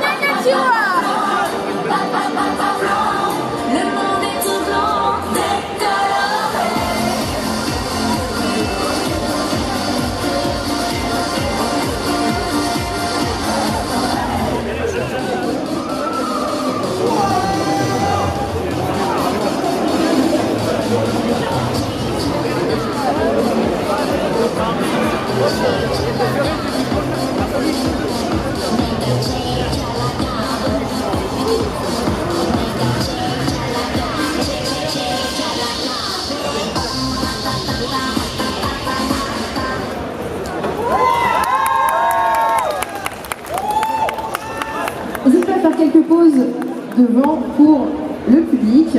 娘娘请我。Faire quelques pauses devant pour le public.